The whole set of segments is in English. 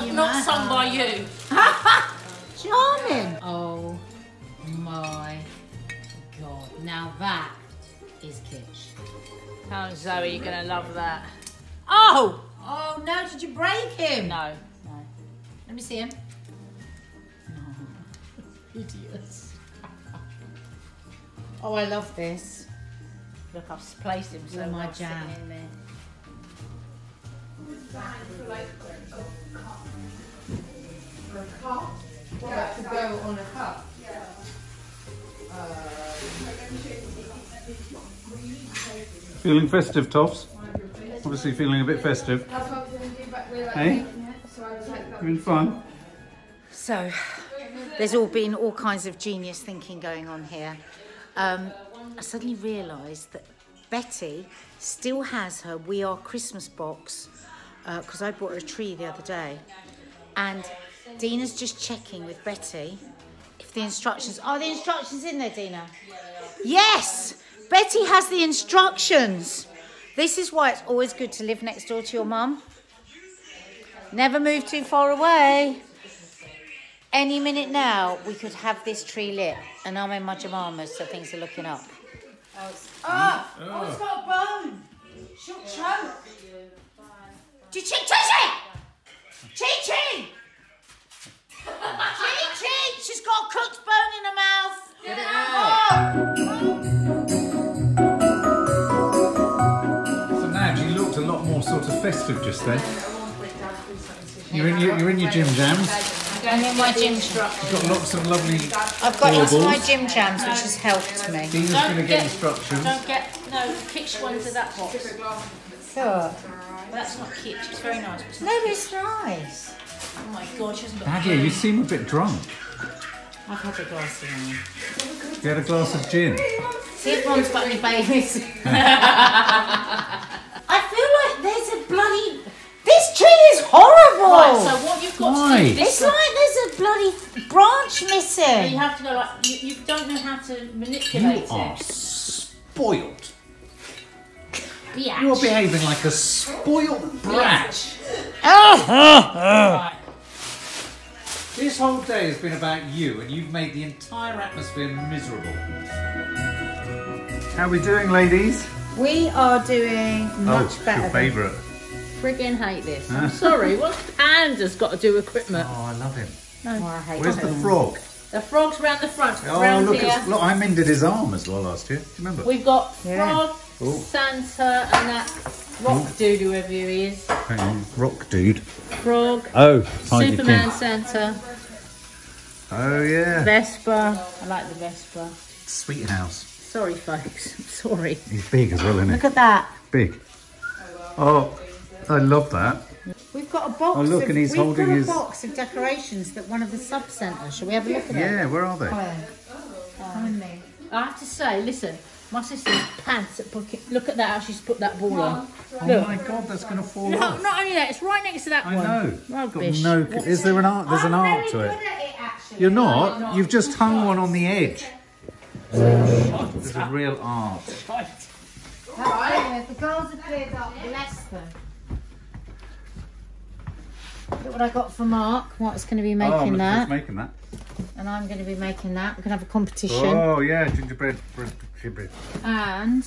Not, gave but you not my sung by you. Charming. Oh my god. Now that is kitsch. Oh, Zoe, you're gonna love that. Oh! Oh no, did you break him? No. No. Let me see him. Oh, idiots. oh, I love this. Look, I've placed him so You're my well jam. in there. Yeah, to go on a cup. Feeling festive, Toffs? Obviously feeling a bit festive. That's what I was going to do, but we're like, Hey? making so I was like, Having fun? So, there's all been all kinds of genius thinking going on here. Um, I suddenly realised that Betty still has her We Are Christmas box because I bought her a tree the other day. And Dina's just checking with Betty if the instructions. Are the instructions in there, Dina? Yes! Betty has the instructions. This is why it's always good to live next door to your mum. Never move too far away. Any minute now, we could have this tree lit, and I'm in my jamamas, so things are looking up. Ah! Oh, it's got a bone. She'll choke. Chi chi chi chi chi chi. She's got a cooked bone in her mouth. Get it out. So now you looked a lot more sort of festive just then. You're in your, you're in your gym jams. I'm in my gym. You've got lots of lovely. I've got into my gym jams, which has helped me. Dean's Don't going to get get- instructions. Don't get no kitsch one to that box. Sure. That's not kitsch. It's very nice. it's No, it's nice. Oh my god, she hasn't got. Nadia, you seem a bit drunk. I've had a glass of wine. You had a glass of gin. See if one's got any babies. I feel like there's a bloody. This tree is horrible. Right, so what you've got Why? to do it's this. like there's a bloody branch missing. You have to go like you, you don't know how to manipulate You manipulate are it. spoiled. Biatch. You're behaving like a spoiled brat. Right. Uh-huh. This whole day has been about you, and you've made the entire atmosphere miserable. How are we doing, ladies? We are doing oh, much better. than- favourite. Friggin' hate this. I'm sorry. What's panda's got to do with equipment? Oh, I love him. Oh, I hate Where's the frog? The frog's round the front. Oh, round look, here. look, I mended his arm as well last year. Do you remember? We've got Yeah. frog, Oh. Santa, and that rock dude, whoever he is. Hang on, rock dude. Frog, Oh, Superman, Santa, Oh yeah, Vespa. I like the Vespa. sweet house. Sorry, folks. I'm sorry. He's big as well, isn't Look at that. Big. Oh, I love that. We've got a box. Oh, look, of, and he's we've holding got a his- box of decorations that one of the sub sent us. Shall we have a look at it? Yeah, where are they? Come with me. I have to say, listen, my sister's pants at booking. Look at that, how she's put that ball on. Oh Look. my god, that's going to fall No, off. not only that, it's right next to that I one. know. Got Rubbish. no. Is there an art? There's an art to it. You're not. You've just hung one on the edge. There's a real art. Right, the girls have cleared up. Bless them. Look what I got for Mark. Mark's going to be oh, making Mr. that, making that. and I'm going to be making that. We're going to have a competition, Oh yeah, gingerbread. And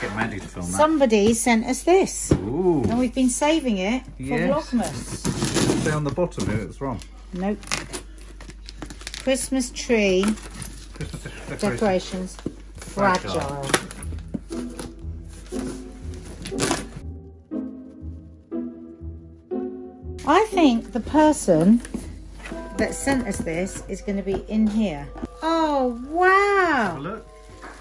Get Maddie to film that. somebody sent us this, Ooh. and we've been saving it for Yes. Vlogmas. Say on the bottom who it's from. Nope. Christmas tree Christmas decoration. decorations, Fragile. fragile. I think the person that sent us this is going to be in here. Oh, wow.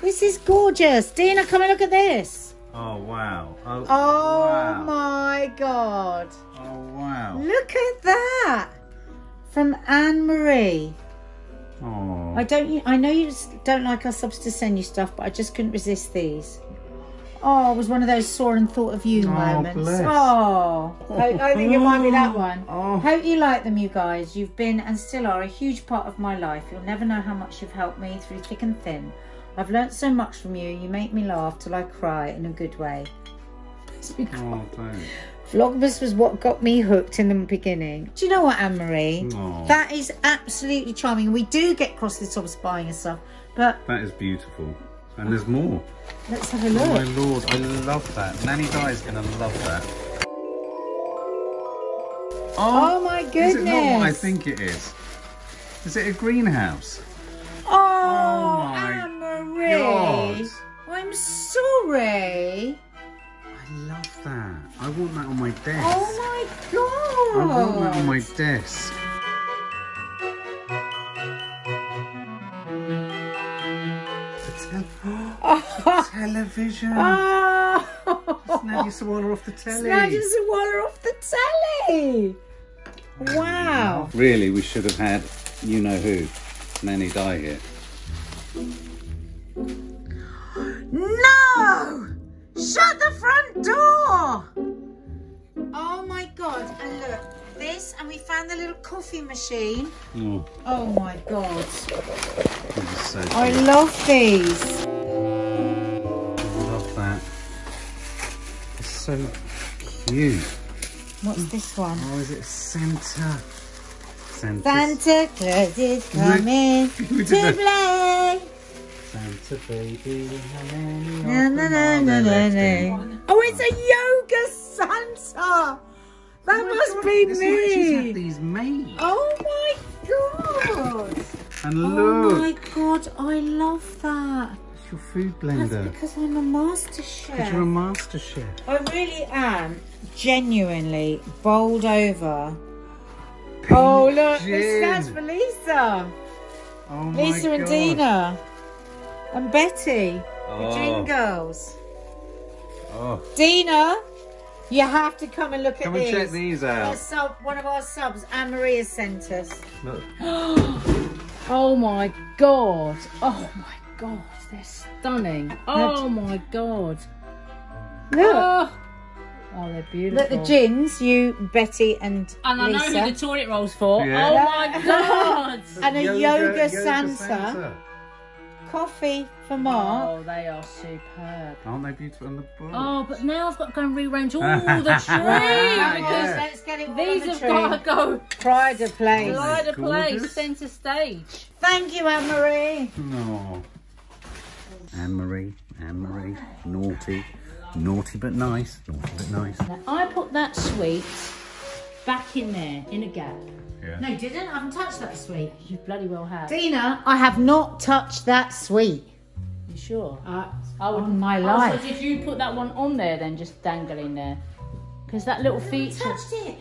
This is gorgeous. Dina, come and look at this. Oh wow. Oh, Oh, wow. my God. Oh wow. Look at that. From Anne Marie. Oh. I don't. I know you don't like our subs to send you stuff, but I just couldn't resist these. Oh, it was one of those saw and thought of you Oh, moments. bless. Oh, I, I think it might be that one. Oh. Hope you like them, you guys. You've been and still are a huge part of my life. You'll never know how much you've helped me through thick and thin. I've learnt so much from you. You make me laugh till I cry in a good way. Oh, thanks. Vlogmas was what got me hooked in the beginning. Do you know what, Anne Marie? Aw. That is absolutely charming. We do get cross the tops buying and stuff, but That is beautiful. And there's more. let's have a look. Oh my lord, I love that. Nanny Di is going to love that. Oh, my goodness. Is it not what I think it is? Is it a greenhouse? Oh, oh my Anne Marie. God. I'm sorry. I love that. I want that on my desk. Oh my God. I want that on my desk. The television. Oh. Now you swallow off the telly. Snatching some water off the telly. Wow. Really, we should have had you know who, Nanny Di here. Shut the front door! Oh my god, and look, this, and we found the little coffee machine. Oh, Oh my god. so I love these. I love that. It's so cute. What's this one? Oh, is it Santa? Santa. Santa Claus is coming We to play. Santa baby. Na, na, na. Oh, it's a yoga Santa. That Oh must God, be it's she's had me. these made. Oh my god. And Oh my god, I love that. it's your food blender. That's because I'm a master Because you're a master chef. I really am genuinely bowled over. Oh look, this Gin. stands for Lisa. Oh my Lisa and God. Dina. And Betty. The Oh. Gin Girls. Oh, Dina, you have to come and look come at and these. check these out. sub, one of our subs, Anne Maria sent us. Look. Oh my god. Oh my god. They're stunning. Oh my god. Look. Oh, oh they're beautiful. Look, the gins, you, Betty, and, and I know who the toilet roll's for. Yeah. Oh my god. and a yoga, Santa. Coffee for Mark. Oh, they are superb. Aren't they beautiful? And the book. Oh, but now I've got to go and rearrange all the trees. Right, yeah. let's get it all These on the have tree. got to go Pride of place. Pride of place, gorgeous? centre stage. Thank you, Anne Marie. No. Anne Marie, Anne Marie, naughty, naughty but nice, naughty but nice. Now, I put that sweet back in there, in a gap. Yeah. No, didn't. I haven't touched that sweet. You bloody well have. Dina, I have not touched that sweet. You sure? Uh, I would on my Oh, life. so if you put that one on there, then just dangle in there. Because that little feature. touched it.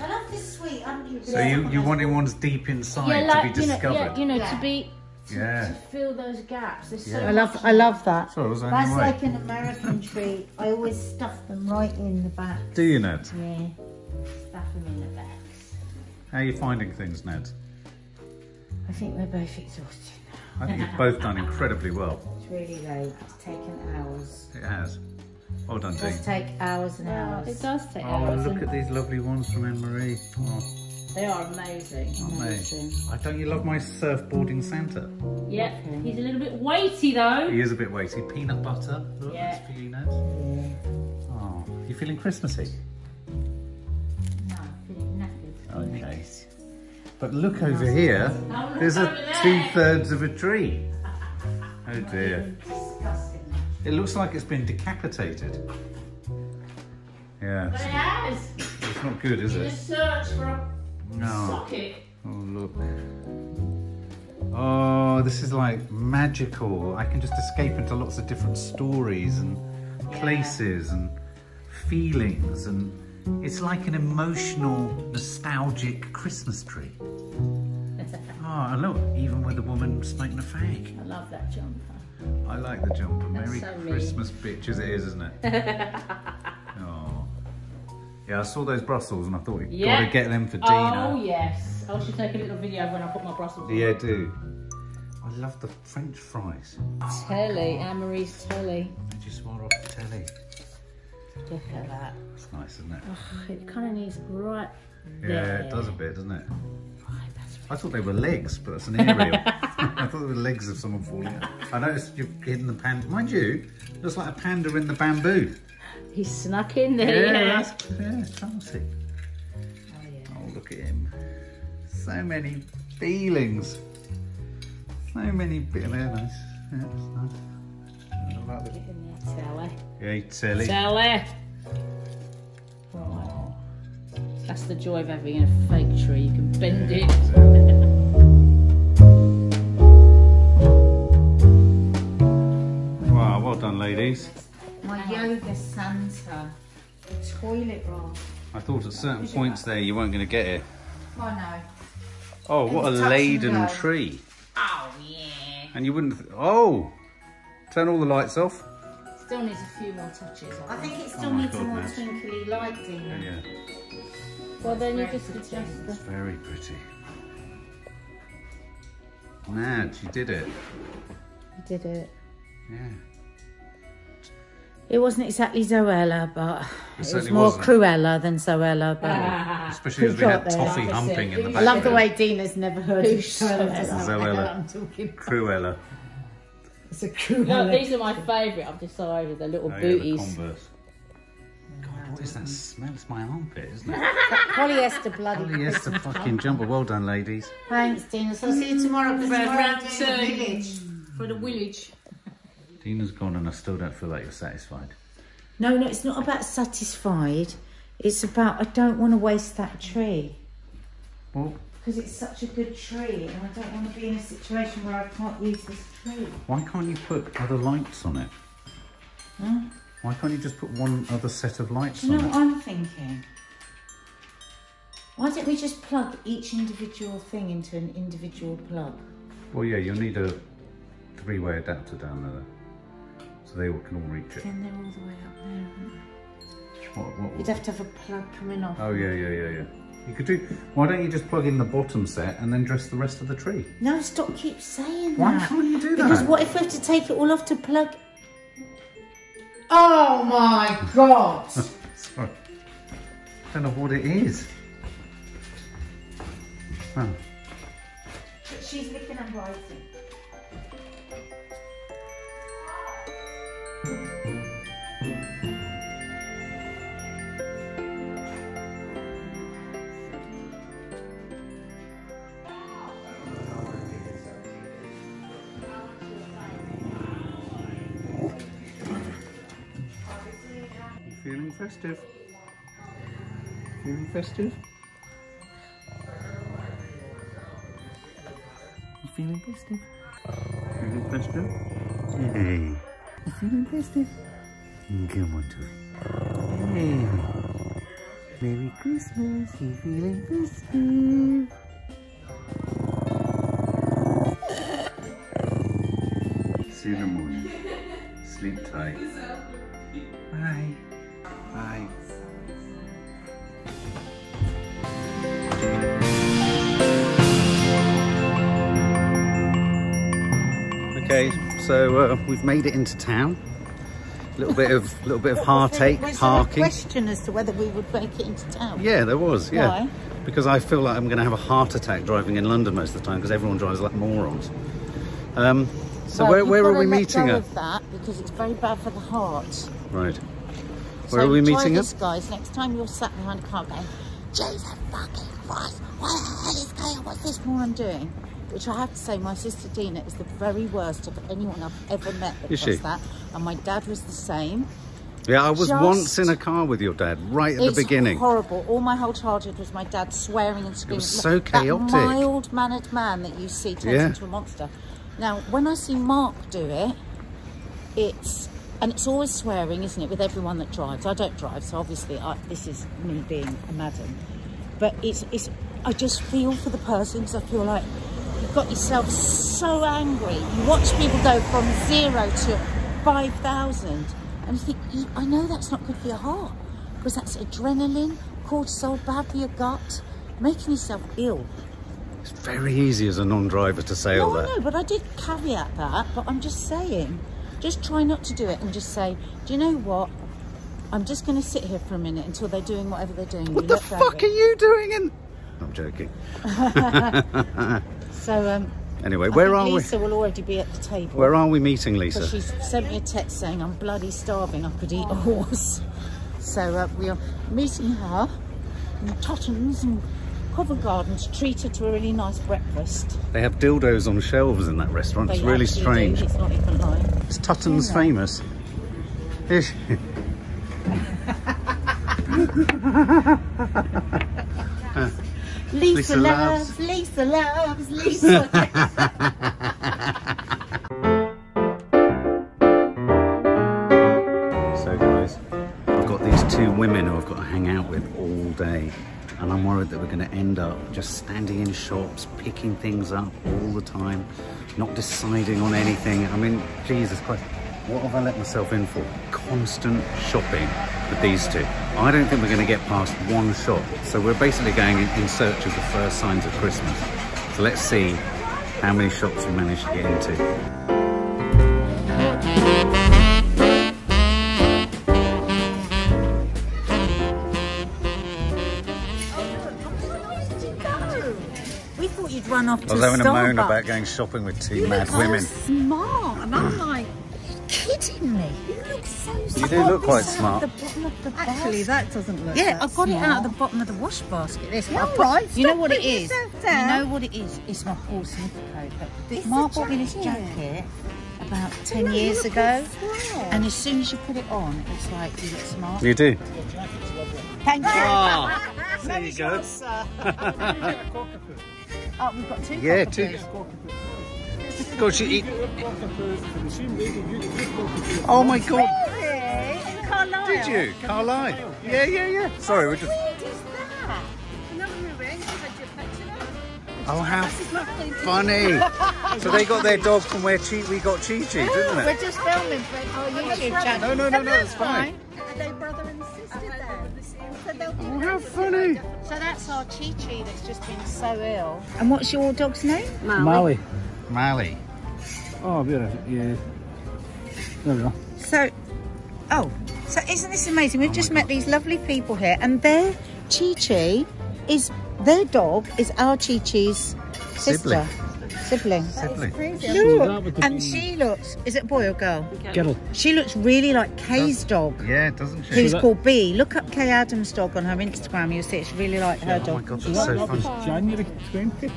I love this sweet. I haven't even So you, you wanting ones deep inside Yeah, to like be you know, discovered? yeah, you know, Yeah. to be Yeah. to fill those gaps. There's so Yeah. I love, much I love that. So was That's way. like an American tree. I always stuff them right in the back. Do you, Ned? Yeah, stuff them in the backs. How are you finding things, Ned? I think we're both exhausted now. I think you've both done incredibly well. It's really late. It's taken hours. It has. Well done, It Dean. does take hours and Oh, hours. it does take Oh, hours. look and at these lovely ones from Anne Marie. Oh, They are amazing. aren't they? Amazing. I don't you love my surfboarding Santa? Yeah, he's a little bit weighty though. He is a bit weighty. Peanut butter. Look, Yeah. that's for you, Ned. Oh, you feeling Christmassy? Okay. But look over here. There's a two thirds of a tree. Oh dear. Disgusting. It looks like it's been decapitated. Yeah, But it has. it's not good, is it? Just search for a No. socket. Oh look. Oh, this is like magical. I can just escape into lots of different stories and places and feelings and it's like an emotional, nostalgic Christmas tree. Oh, and look, even with the woman smoking a fag. I love that jumper. I like the jumper. Merry so. Christmas, bitch, as it is, isn't it? oh. Yeah, I saw those Brussels and I thought you've Yeah. got to get them for Oh yes. I should take a little video when I put my Brussels on. Yeah, do. I love the French fries. Telly, Anne-Marie's telly. Did you swallow off the telly? Look at that. It's nice, isn't it? Oh, it kind of needs right Yeah, there. it does a bit, doesn't it? Right, that's I thought they were legs, but that's an aerial. I thought they were legs of someone falling out. I noticed you've hidden the panda. Mind you, looks like a panda in the bamboo. He's snuck in there. Yeah, that's yeah, classy. Oh, yeah. Oh, look at him. So many feelings. So many bit of nice. Yeah, it's nice. I like the- Get in there, Telly. Hey, Tilly. Telly. Oh. That's the joy of having a fake tree. You can bend it. Uh, wow, well done, ladies. My yoga Santa uh, toilet roll. I thought at certain points there you weren't going to get it. Oh no. Oh, what a It's touch laden tree. Oh yeah. And you wouldn't. Oh! Turn all the lights off. Still needs a few more touches. I think it still Oh my needs a more Nat. twinkly light, Dina. Yeah, Well, then you just adjust the. it's very pretty. Mad, you did it. You did it. Yeah. It wasn't exactly Zoella, but it, was more wasn't. Cruella than Zoella. But Especially as we had toffee humping in the who's- I love the way Dina's never heard of Who's Zoella. Zoella? Zoella. I'm talking about. Cruella. It's a No, these are my favourite. I've decided the little Oh, yeah, the booties. Converse. God, what is that smell? It's my armpit, isn't it? Polyester bloody Polyester fucking jumper. Well done, ladies. Thanks, Dina. So I'll see you tomorrow I'm doing the village. for the village. Dina's gone and I still don't feel like you're satisfied. No, no, it's not about satisfied. It's about I don't want to waste that tree Well, because it's such a good tree, and I don't want to be in a situation where I can't use this tree. why can't you put other lights on it? Why can't you just put one other set of lights Do you know on what it? I'm thinking? Why don't we just plug each individual thing into an individual plug? Well, yeah, you'll need a three-way adapter down there, so they all can all reach it. Then they're all the way up there. they? What, what, You'd have to have a plug coming off. Oh yeah, yeah, yeah, yeah. You could do. Why don't you just plug in the bottom set and then dress the rest of the tree? No, stop keep saying Why that. can't you do that? Because what if we have to take it all off to plug? Oh my god! Sorry. Don't know what it is. Oh. She's licking and writing. Festive? Feeling festive? You feeling festive? Feeling festive? Hey. You feeling festive? Come on to it. Hey. Merry Christmas. You feeling festive? See you in the morning. Sleep tight. So uh, we've made it into town. A little bit of little bit of heartache Was there a parking. question as to whether we would make it into town? Yeah, there was. Yeah, Why? because I feel like I'm going to have a heart attack driving in London most of the time because everyone drives like morons. Um, so Well, where, where are we meeting her? That because it's very bad for the heart. Right. So Where are we meeting this, guys. Next time you're sat behind a car going, Jesus fucking Christ, what the hell is going on? What's this I'm doing? Which I have to say, my sister Dina is the very worst of anyone I've ever met that Is does she? that. And my dad was the same. Yeah, I was Just- once in a car with your dad right at the beginning. horrible. All my whole childhood was my dad swearing and screaming. was so chaotic. That mild-mannered man that you see turns Yeah. into a monster. Now, when I see Mark do it, it's and it's always swearing, isn't it, with everyone that drives. I don't drive, so obviously I, this is me being a madam. But it's it's I just feel for the person because I feel like got yourself so angry. You watch people go from zero to five thousand, and you think, I know that's not good for your heart because that's adrenaline, cortisol, bad for your gut, making yourself ill. It's very easy as a non-driver to say all No, I that. know, but I did caveat that. But I'm just saying. just try not to do it and just say, do you know what? I'm just going to sit here for a minute until they're doing whatever they're doing. What You the let go of fuck are you doing? In... I'm joking. So, um, Anyway, where are Lisa will already be at the table. Where are we meeting, Lisa? She sent me a text saying I'm bloody starving. I could eat a horse. So uh, we are meeting her in Tutton's and Covent Garden to treat her to a really nice breakfast. They have dildos on shelves in that restaurant. They It's really strange. Do. It's not even lying. Is Tutton's famous? Is she? Lisa, Lisa loves, loves. Lisa loves, Lisa. So guys, I've got these two women who I've got to hang out with all day. And I'm worried that we're going to end up just standing in shops, picking things up all the time, not deciding on anything. I mean, Jesus Christ, what have I let myself in for? Constant shopping with these two. I don't think we're going to get past one shop. So we're basically going in, search of the first signs of Christmas. So let's see how many shops we manage to get into. we thought you'd run off to I was having a moan about going shopping with two mad women. smart, and I'm like, kidding me? You look so smart. do look quite smart. The bottom of the Actually, that doesn't look. Yeah, that I've got it out of the bottom of the wash basket. This Yeah, I put- right, You know what it is? putting You know what it is? It's my Paul Smith coat. But It's Mark the bought me this jacket. jacket about ten look, you years ago, swell. and as soon as you put it on, it's like you look smart. You do? Thank you. Ah, there you go. Oh, we've got two. Yeah, cockatoos. two. God, she eat. Oh my god, Really? In did you? Carlisle? Yeah, yeah, yeah. Sorry, we're just. What is that? Oh, how funny. So they got their dog from where Chi- we got Chi Chi, didn't they? We're just filming for our YouTube channel. No, no, no, no, it's fine. Are they brother and sister then? So Oh, how funny. So that's our Chi Chi that's just been so ill. And what's your dog's name? Maui. Mally. Oh, beautiful. Yeah. There we go. So, oh, so isn't this amazing? We've oh just met these lovely people here, and their Chi Chi is their dog is our Chi Chi's sister, sibling. Sibling. that with the And she looks, is it boy or girl? Girl. She looks really like Kaye's dog, Yeah, doesn't she? who's that- called B. Look up Kaye Adams' dog on her Instagram, you'll see it's really like her dog. Oh my god, that's so funny. January 20.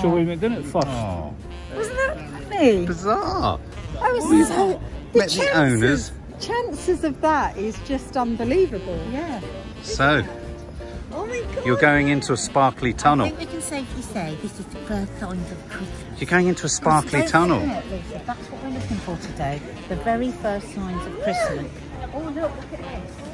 So we went in it first. Oh, Wasn't that funny? bizarre. I was so. The Met the owners. chances of that is just unbelievable. Yeah. So, Oh my god. you're going into a sparkly I tunnel. think we can safely say this is the first signs of Christmas. You're going into a sparkly Don't tunnel. say it, Lisa. That's what we're looking for today. The very first signs of Christmas. Oh, look, look at this.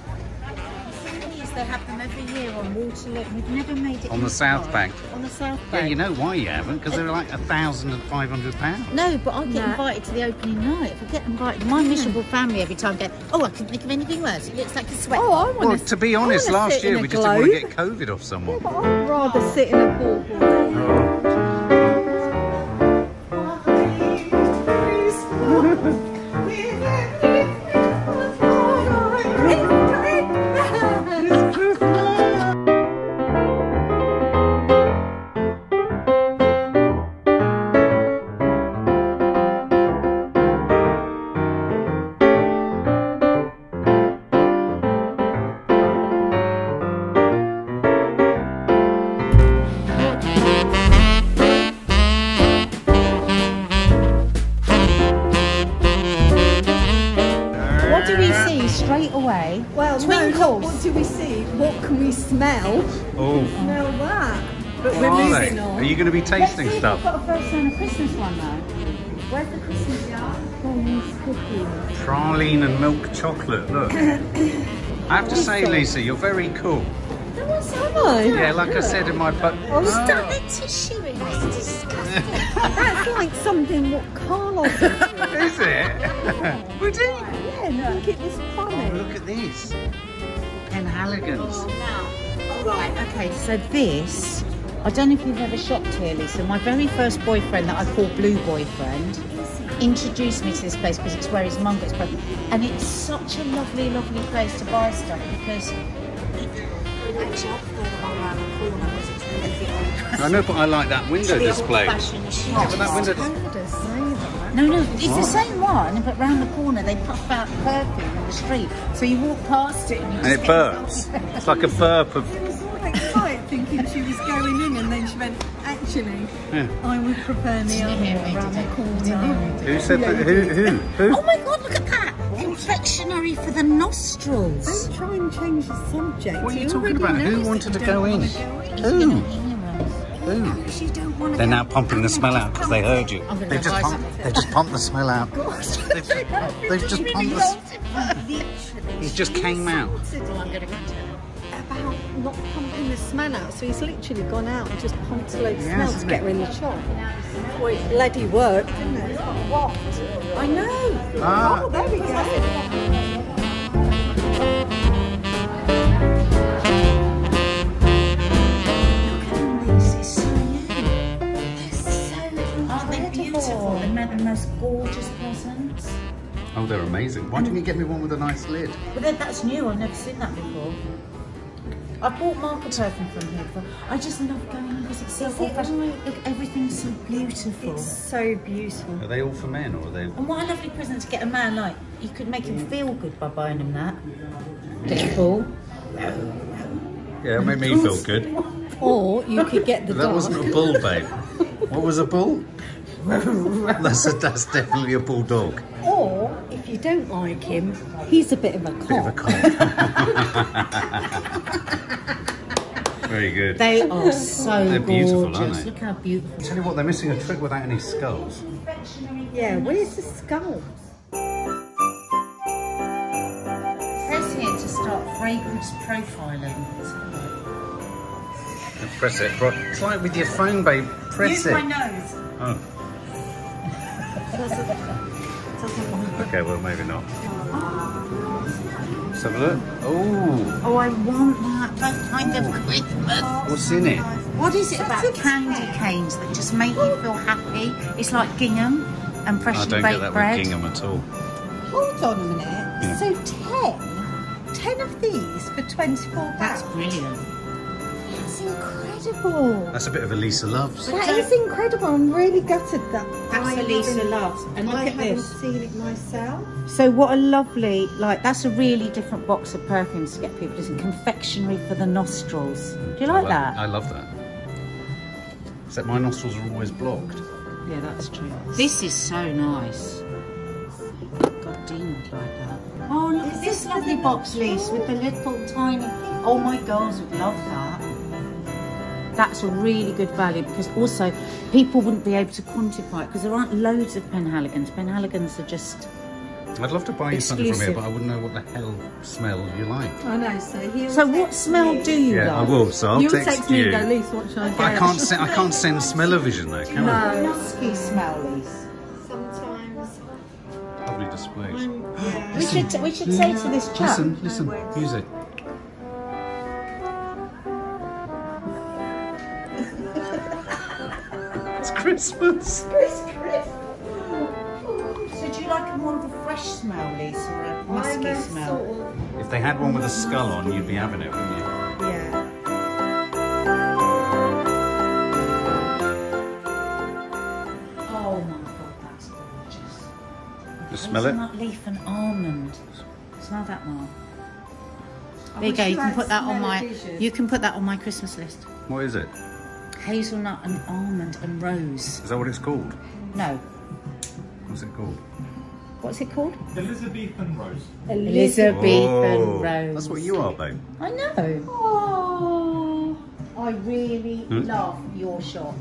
These, They have them every year on Waterloo. We've never made it On the inside. South Bank. On the South bank. Yeah, you know why you haven't? Because they're like a thousand and five hundred pounds. No, but I get invited to the opening night. If I get invited, my mm. miserable family every time go, oh, I couldn't think of anything worse. It looks like a sweat. Oh, I want Well, to be honest, last year a we just didn't want to get COVID off someone. But I'd rather sit in a ball. What stuff? got a first sign of Christmas one though. Where's the Christmas jar? Oh. Praline and milk chocolate. Look. I have to say, Lisa, you're very cool. Oh, What's that? Yeah, like I said in my but. Oh, stop oh. the tissue in That's disgusting. That's like something what Carlos would do. Is it? Would he? Yeah, I think it was Oh, funny. look at these. Oh, Penhaligon's. Right, okay, so this, I don't know if you've ever shopped here, Lisa. My very first boyfriend that I call Blue Boyfriend, introduced me to this place because it's where his mum gets pregnant. And it's such a lovely, lovely place to buy stuff because actually I prefer the one around the corner because it's really big. I know, but I like that window display. old-fashioned. But that window. Canada say that. No, no, it's the same one, but round the corner they puff out perfume in the street. So you walk past it and you And just it get burps. It's like a burp of. She was all excited thinking she was going in and then she went, actually, Yeah. I would prefer the other Yeah, one around the yeah. corner. Who said that? Who? Who? Who? Oh my god, look at that! Confectionery for the nostrils. Don't try and change the subject. What are you You talking about? Who wanted to go in? wanna go in. Who? Who? Who? Because you don't want to They're now pumping the smell out because they heard you. They've just buy pumped. They've just pumped the smell out. They've, they've just pumped the. s- He just came out. Not pumping the smell out. So he's literally gone out and just pumped a load of Yes, smell to get it? her in the shop. Well, it bloody worked, didn't it? What? I know. Ah. Oh, there we go. This is so new. They're so Aren't they beautiful? They made the most gorgeous presents. Oh, they're amazing. Why didn't you get me one with a nice lid? But then that's new. I've never seen that before. I bought Mark a from here. But I just love going because it's so Is old-fashioned. Look, everything's so beautiful. It's so beautiful. Are they all for men or are they? And what a lovely present to get a man like. You could make him feel good by buying him that. Little ball. Yeah, it made me feel good. Or you could get the That dog. wasn't a bull, babe. What was a bull? That's a, that's definitely a bulldog. Or if you don't like him, he's a bit of a cock. Bit of a cock. Very good. They are so They're beautiful, gorgeous. aren't they? Look how beautiful. Tell you what, they're missing a trick without any skulls. Yeah, where's the skull? Press here to start fragrance profiling. Press it. Bro. Try it with your phone, babe. Press Use it. my nose. Oh, okay, well, maybe not. Let's have a look. Oh, Oh, I want that. That kind of Christmas. what's in it? What is it about candy canes that just make you feel happy? It's like gingham and freshly baked bread. I freshly don't baked get that bread. with gingham at all. Hold on a minute. So 10, 10 of these for 24 pounds. That's brilliant. That's incredible. That's a bit of Elisa Loves. That is incredible. I'm really gutted that That's I Elisa loves. And look I at haven't this. seen it myself. So what a lovely, like that's a really different box of perfumes to get people. It's confectionery for the nostrils. Do you like I that? I love that. Except my nostrils are always blocked. Yeah, that's true. This is so nice. God, Dean would like that. Oh, look at this lovely box, Lise, with the little tiny. Oh, my girls would love that. That's a really good value because also people wouldn't be able to quantify it because there aren't loads of Penhaligon's. Penhaligon's are just. I'd love to buy you something from here, but I wouldn't know what the hell smell you like. I know, so So, what smell me. do you Yeah, I will. So I'll You'll text, text me you. and go, Lisa, what should I get? I can't send. I can't send smell-o-vision though, can I? No. Musky smell, Lise. Sometimes. Lovely displays. Yeah. We should we should say to this chap. Listen, listen, music. It's Christmas. So do you like a more of a fresh smell, Lisa, or a musky I'm a smell? sort of- If they had one with a skull on, you'd be having it, wouldn't you? yeah. Oh my god, that's gorgeous. You smell it? Hazelnut leaf and almond. Smell that, Mark. There you go. You you can put that on my. smell-o-vision. You can put that on my Christmas list. What is it? Hazelnut and almond and rose. Is that what it's called? No. What's it called? What's it called? Elizabethan rose. Elizabethan Oh, rose. That's what you are, babe. I know. Oh, I really Hmm? love your shop.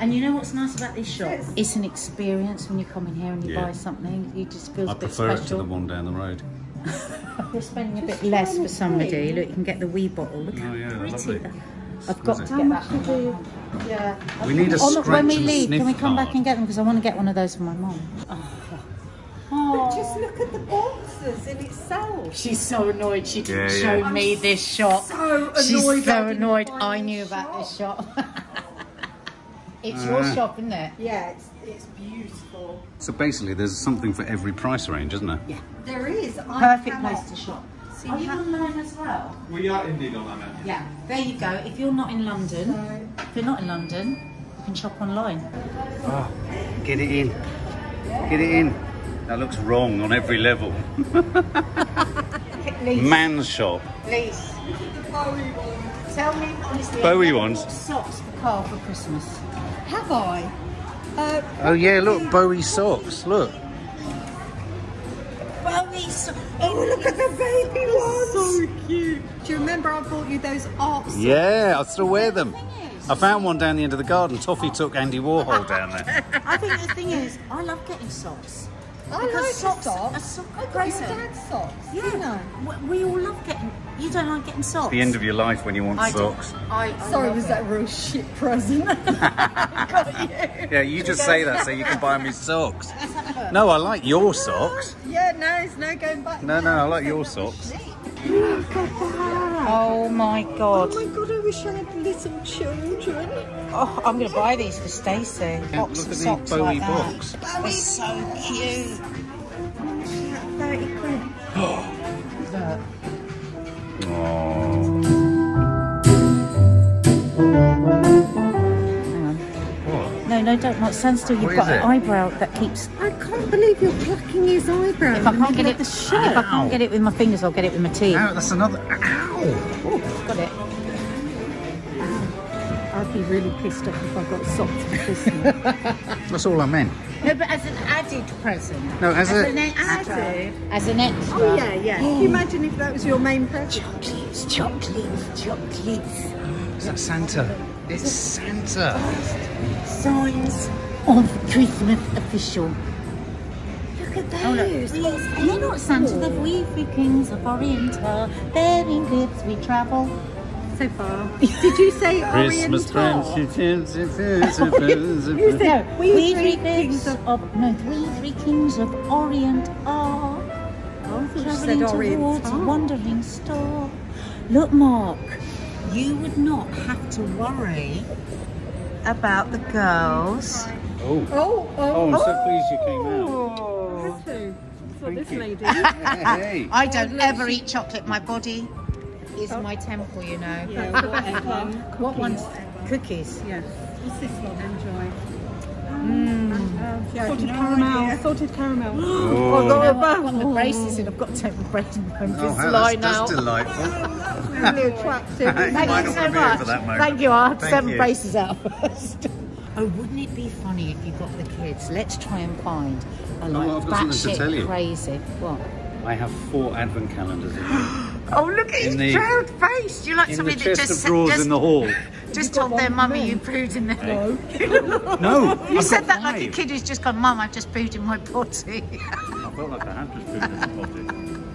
And you know what's nice about this shop? It's an experience when you come in here and you Yeah. buy something. You just feel I a bit prefer it to the one down the road. You're spending a bit less for somebody. Look, you can get the wee bottle. Look how Oh, yeah, they're pretty lovely. that. I've got to Is get it? that. Yeah. We need a scratch when we and leave, sniff can we come back card. and get them? Because I want to get one of those for my mum. Oh. But just look at the boxes in itself. She's so annoyed she didn't Yeah, show yeah. me this shop. So She's annoyed so didn't annoyed find I this knew about this shop. It's your Ah. shop, isn't it? Yeah, it's, it's beautiful. So basically, there's something for every price range, isn't there? Yeah. There is. I Perfect cannot- place to shop. See, Are you ha- online as well? We are indeed on that man. Yeah. There you go. If you're not in London, if you're not in London, you can shop online. Oh, get it in. Get it in. That looks wrong on every level. Please. Man's shop. Please. Tell me honestly. Bowie have ones. Socks for Carl for Christmas. Have I? Uh, Oh yeah, look, Bowie socks. Look. Bowie socks. oh, look at the baby ones. So cute. Do you remember I bought you those art socks? Yeah, I still wear them. I found one down the end of the garden. Toffee took Andy Warhol down there. I think the thing is, I love getting socks. I Because like socks socks. are so I got your dad's socks. Yeah, didn't we we all love getting. You don't like getting socks. the end of your life when you want I do. socks. I, I Sorry, was it. that a real shit present? got you. Yeah, you just say that so you can buy me socks. No, I like your socks. Yeah, no, there's no going back. No, no, I like your socks. Look at that. Oh my god. Oh my god, I wish I had little children. Oh, I'm going to buy these for Stacey. Box look of at these socks Bowie like that. box. They're so cute. 30 quid. Look. Oh. What? No, no, don't. Not stand still. You've What got an it? eyebrow that keeps. I can't believe you're plucking his eyebrow. If I can't get middle it, of the if. I can't get it with my fingers, I'll get it with my teeth. Ow, that's another. Ow! Got it. I'd be really pissed off if I got socks for Christmas. That's all I meant. No, but as an added present. No, as As a. an extra. Added? As an extra. oh yeah, yeah. Can you imagine if that was your main present? Chocolates, chocolates, chocolates. Is that Santa? It's Santa. Signs of Christmas official. Look at those. Oh, look. those. We, they're not Santa, they're we three kings of Oriental. Bearing gifts we travel. So far. Did you say Christmas Oriental? You friends. said we we three three kings kings of, no, we three kings of Orient are Oh, I thought you said travelling towards Oriental. a wandering star. Look, Mark, you would not have to worry about the girls. Oh. Oh, Oh, oh, I'm so oh. pleased you came out. oh. Who? For this you. lady. Hey. I don't ever eat chocolate. My body is my temple, you know. Yeah, whatever. What one's cookies? Yeah. What's this one? Enjoy. Mm. Yeah, salted caramel. Salted caramel. Oh. I've got the braces in. I've got to take my braces in Oh, this how line that's out. just delightful. Really attractive. Thank you so much. for that moment. Thank you. I'll have Thank seven you. braces out first. Oh, wouldn't it be funny if you got the kids? Let's try and find a like Oh, I've got something to tell you. batshit crazy. What? I have four advent calendars in, Oh, look at his the- proud face. You like somebody that just of drawers just, in the hall. just told their mummy you pooed in their. No, You I've said got that like a kid who's just gone, Mum, I've just pooed in my potty. I felt like I had just put in the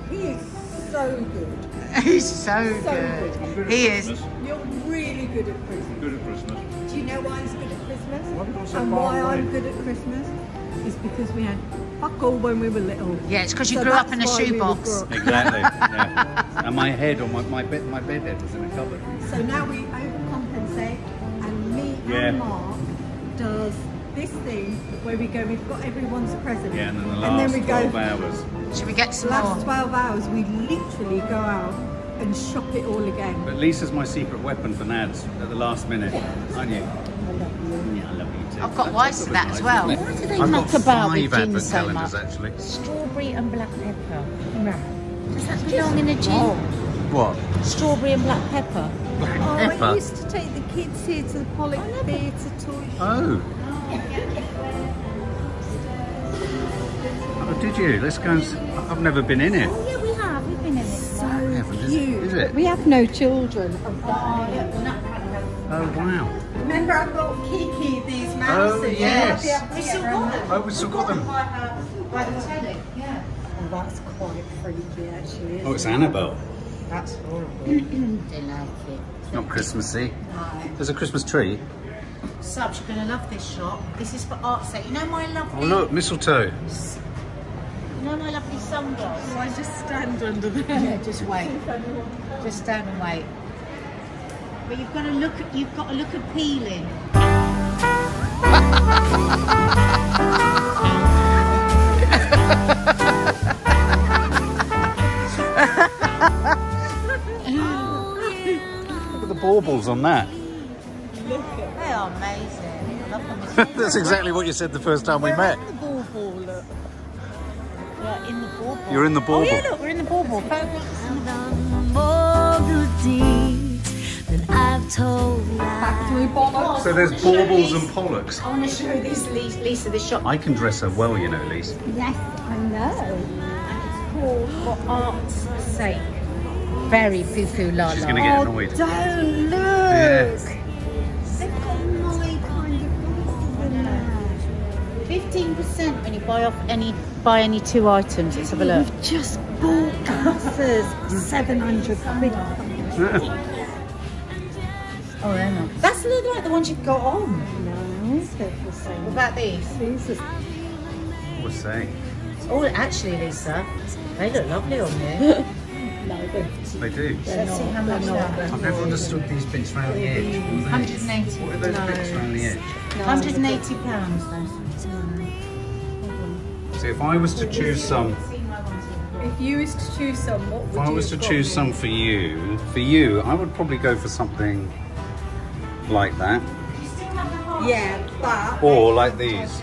potty. He is so good. He's so, So good. good. I'm good at He is. Christmas. You're really good at Christmas. Good at Christmas. Do you know why he's good at Christmas? Why have you gone so and why away? I'm good at Christmas? Is because we had fuck all when we were little. Yeah, it's because you So grew up in a why we shoebox. Exactly. yeah. And my head or my, my bed my bed head was in a cupboard. So now we overcompensate, and me Yeah. and Mark does this thing where we go. We've got everyone's present. Yeah, and then the And last then we 12 go. hours. Should we get some Last more? 12 hours, we literally go out and shop it all again. But Lisa's my secret weapon for Nads at the last minute, aren't you? Yeah, I love you too. I've got That wise to that nice, as well. wasn't? Why do they I've muck about with gin so much? actually. Strawberry and black pepper. Does that belong in a gin? Oh. What? Strawberry and black pepper. Black Oh, I used to take the kids here to the Pollock Theatre toy Oh. Oh, did you? Let's go and. s- I've never been in it. Oh yeah, we have. We've been in it. So haven't, is it? cute. Is it? We have no children. Oh wow. Oh, Remember I got Kiki these Oh, mouses? yes. Yeah, We still got them. Oh, we still got them. By, her, by the telly. Yeah. Oh, that's quite freaky actually. Oh, it's Annabelle. That's horrible. they like it. It's not Christmassy. There's a Christmas tree. Subs, you're going to love this shop. This is for art's sake. You know my lovely, Oh look, mistletoe. you know my lovely sunglasses? I just stand under there. Yeah, just wait. Just stand and wait. But you've got to look at you've got to look appealing. Look at the baubles on that. They are amazing. I love them. That's exactly what you said the first time we met. The oh, bauble, look. We're in the bauble. You're in the bauble. Oh yeah, look, we're in the bauble. That I've told Factory bollocks. So there's baubles and pollocks. I want to show this Lisa, Lisa the shop. I can dress her well, you know, Lisa. Yes, I know. It's called For Art's Sake. Very poo poo la She's going to get annoyed. Oh, don't look. Yeah. They've got my kind of in there. Fifteen percent when you buy off any buy any two items. Let's have a look. We've just bought glasses. 700 quid. Oh, they're not. That's the- like the ones you've got on. No, they're for sale. What about these? These are What's saying? Oh, actually, Lisa, they look lovely on you. They do. Let's see how much that. I've never understood these bits around the edge. What are 180. What are those bits around the edge? 180 pounds. See, if I was to choose some, If you was to choose some, what would if I was to choose me? some for you, for you, I would probably go for something like that, Yeah, but or like these.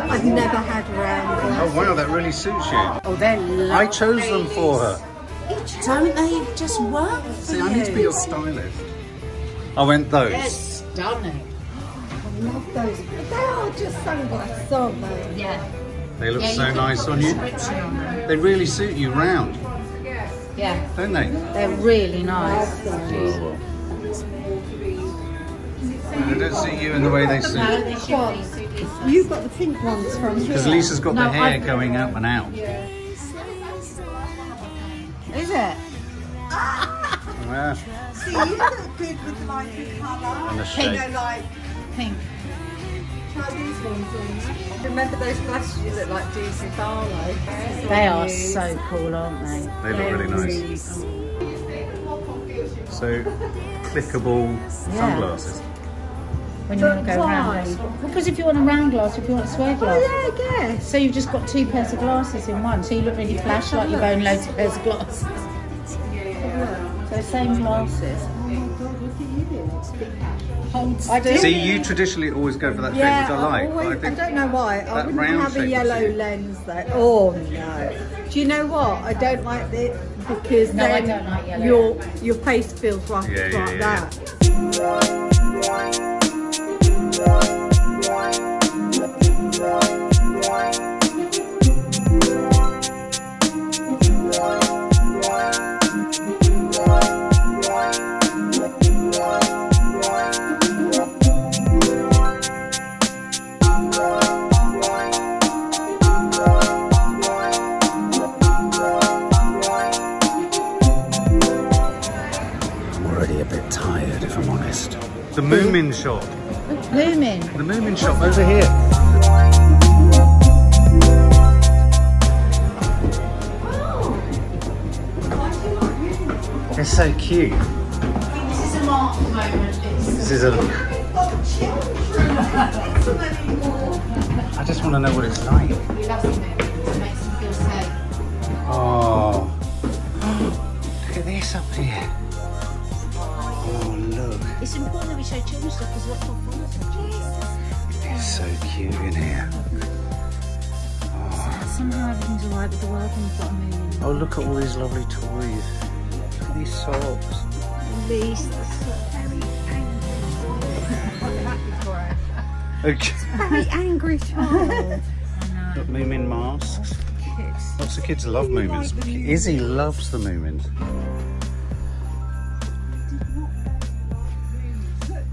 I've never had round Oh wow, that really suits you. Oh, they're lovely. I chose them for her. Don't they just work for See, you? I need to be your stylist. I went those. They're stunning. I love those. They are just sunglasses, aren't they? Yeah. They look Yeah, so nice on you. on. They really suit you round, Yeah, don't they? they're really nice. They don't see you in the way they No, suit. they should really suit You've got the pink ones from. Because Lisa's got No, the hair I've- going up and out. Is it? Yeah. See, you look good with like the colour. And the You shape. know, like, Pink. Try these ones on. Remember those glasses you look like Deucey Barlow? They are so cool, aren't they? They look really nice. So, clickable sunglasses. When you want to go But round. why? Because if you want a round glass, if you want a square oh, glass. Oh, yeah, I guess. So you've just got two pairs of glasses in one, so you look really flash like you've owned loads of pairs of glasses. So same glasses. Oh my god, look at you. I do. See, you traditionally always go for that Yeah, shape, which I like. always, but I, I don't know why. I wouldn't have a yellow lens though. Oh no. Do you know what? I don't like it because No, I then don't like your your face feels like, Yeah, yeah, like yeah, that. They're so cute. This is a mark moment. This is a. I just want to know what it's like. He loves them. It makes him feel safe. Oh, look at this up here. Oh, look. It's important that we show children stuff because lots of fun It's so cute in here. Somehow everything's alright with the world and we've got a moon. Oh, look at all these lovely toys. Look at these. Least Okay. very angry child. Got Moomin masks. Lots of kids love Moomins. Izzy loves the Moomins.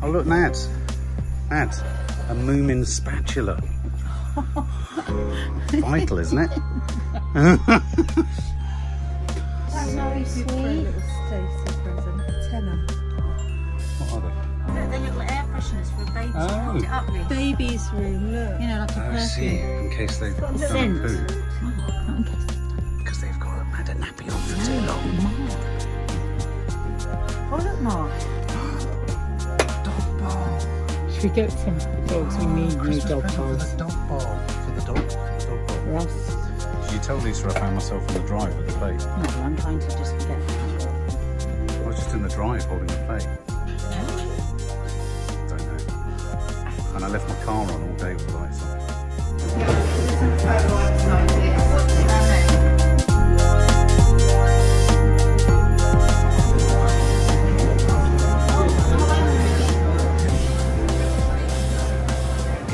Oh look, Nads. Nads. A Moomin spatula. Vital, isn't it? I see. In case they've done a poo. Oh, case Because they've got a had a nappy on for too long. Oh, look, Mark. Should we get some dogs? We need new dog bowls. for the dog bowl. For the dog. Dog bowl. Russ. You tell Lisa I found myself in the drive with the plate. No, I'm trying to just get. I was just in the drive holding the plate. Don't know. And I left my car on all day with the lights on.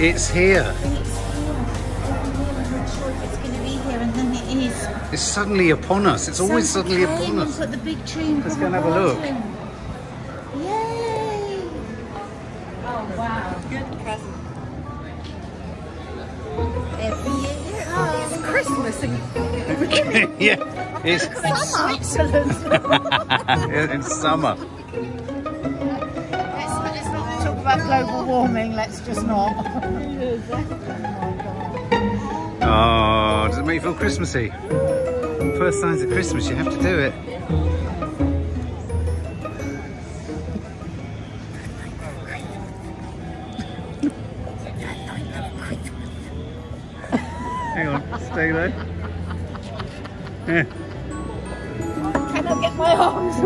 It's here. It's going to be here, and then it is. It's suddenly upon us. It's always suddenly upon us. Put the big tree in Let's go and have a look. It's Switzerland. it's summer. let's, let's not talk about global warming. Let's just not. Oh, does it make you feel Christmassy? First signs of Christmas, you have to do it. Hang on, stay there. Yeah.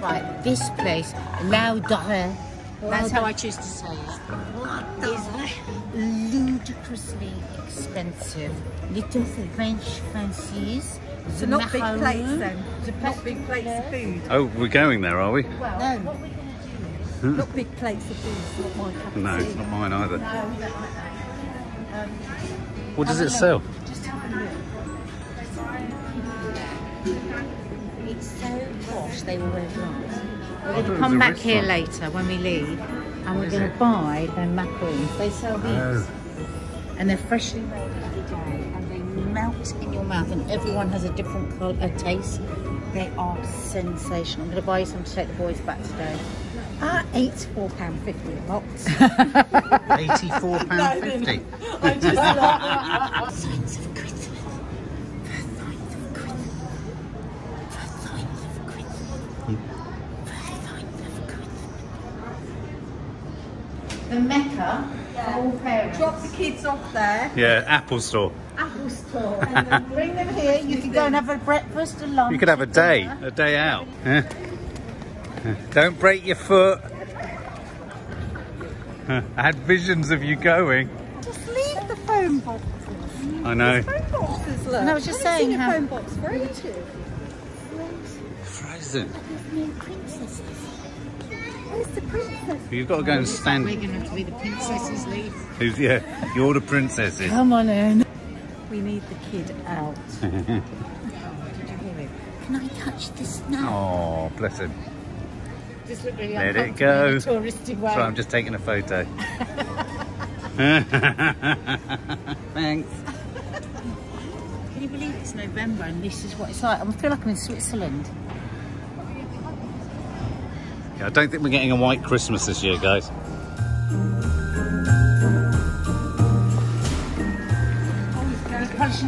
right, this place, Laudre, that's how I choose to say it, is ludicrously expensive. Little French fancies. so not big plates then. Not big plates of food. Oh, we're going there, are we? Well, No. Not big plates of food. It's not my cup of No, tea. it's not mine either. Um, what does it sell? It's so posh, they will wear glass. We're going to come a back here later when we leave and we're going to buy their macaroons. They sell these Oh. and they're freshly made every day and they melt in your mouth and everyone has a different colour, a taste. They are sensational. I'm going to buy you some to take the boys back today. Ah, eight, four pound fifty a box. Eighty-four pound fifty. Signs of Christmas. The signs of Christmas. The signs of Christmas. The signs of Christmas. The Mecca for all parents. Drop the kids off there. Yeah, Apple Store. Apple store. And then Bring them here. You can go and have a breakfast and lunch. You could have a day, a day out. Yeah. Don't break your foot. I had visions of you going. just leave the phone boxes. I know. Phone boxes, look. No, I was just haven't saying seen how- phone box for ages. Frozen. Where's the princess? You've got to go and stand. We're stand. going to have to be the princesses leave. Who's yeah? You're the princesses. Come on in. We need the kid out. Did you hear me? Can I touch this now? Oh, bless him. Just look really Let it uncomfortable in a go. touristy way. So I'm just taking a photo. Thanks. Can you believe it's November and this is what it's like? I feel like I'm in Switzerland. Yeah, I don't think we're getting a white Christmas this year, guys.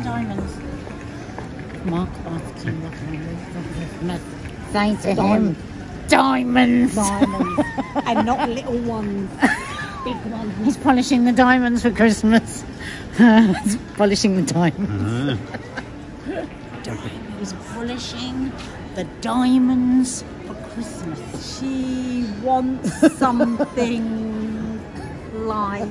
Diamonds. Mark asking to him, diamonds. Diamonds. and not little ones. Big ones. He's polishing the diamonds for Christmas. He's polishing the diamonds. He's polishing the diamonds for Christmas. She wants something like